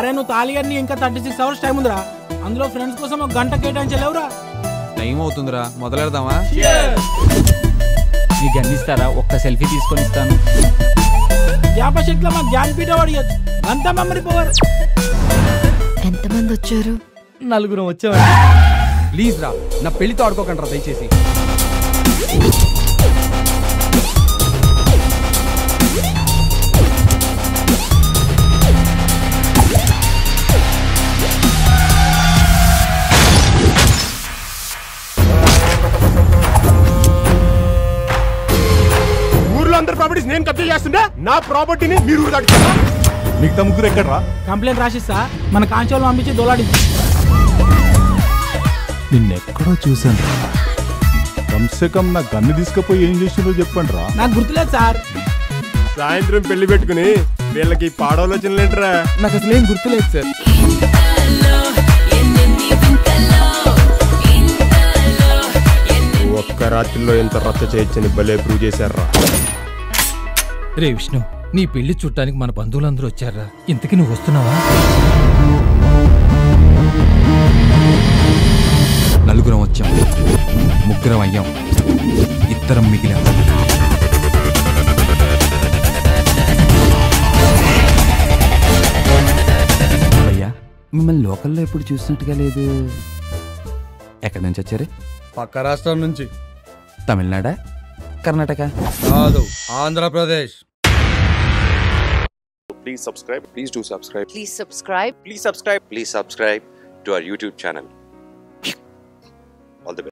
అరే నువ్వు తాలిగారిని ఇంకా థర్టీ సిక్స్ అవర్స్ టైం ఉందిరా. అందులో ఫ్రెండ్స్ కోసం ఒక గంట కేటాయించలేవురా. టైం అవుతుందిరా మొదలెడదామా? మీకు గన్నిస్తారా ఒక్క సెల్ఫీ తీసుకొని ఇస్తాను. జ్ఞాపశక్తిలో మా జ్ఞానపీఠ పడియచ్చు అంత మెమరీ పవర్ ఎంతమంది వచ్చారు? నలుగురం వచ్చామండి. ప్లీజ్ రా నా పెళ్ళితో ఆడుకోకండి రా దయచేసి. ప్రాపర్టీస్ నేను కబ్జా చేస్తుంటే నా ప్రాపర్టీని మీరు దాటుతారా మిగతా ముగ్గురు ఎక్కడరా? కంప్లైంట్ రాసిస్తా. మన కాంచోలు పంపించి దోలాడి. నిన్నెక్కడో చూశాను. కమ్సే కమ్ నా గన్ను తీసుకుపోయి ఏం చేసిందో చెప్పండి రా నాకు గుర్తులేదు సార్. సాయంత్రం పెళ్ళి పెట్టుకుని వీళ్ళకి పాడవలోచనలేంట్రా నాకు అసలు ఏం గుర్తులేదు సార్. ఒక్క రాత్రిలో ఎంత రచ్చ చేయొచ్చని భలే ప్రూవ్ చేశారా రే విష్ణు నీ పెళ్ళి చుట్టానికి మన బంధువులందరూ వచ్చారా? ఇంతకి నువ్వు వస్తున్నావా? నలుగురం వచ్చాం. ముగ్గురం అయ్యాం. ఇద్దరం మిగిలాం. అయ్యా మిమ్మల్ని లోకల్లో ఎప్పుడు చూసినట్టుగా లేదు. ఎక్కడి నుంచి వచ్చారు? పక్క రాష్ట్రం నుంచి. తమిళనాడా? కర్ణాటక కాదు Andhra Pradesh please subscribe please do subscribe please subscribe please subscribe please subscribe to our youtube channel all the best